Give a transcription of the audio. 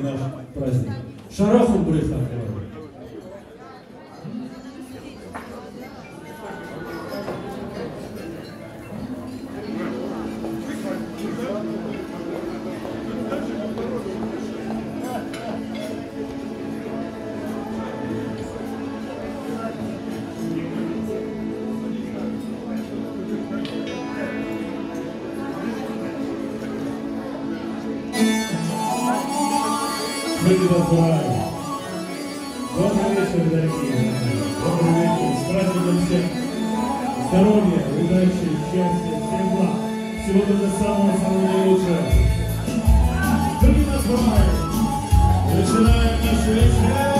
главный наш праздник. Шараху Брыха. Мы тебя поздравляем. Добрый вечер, дорогие. Добрый вечер. С праздником всех. Здоровья, удачи, счастья, всех благ. Всего только самого-самого наилучшего. Мы тебя поздравляем. Начинаем наш вечер.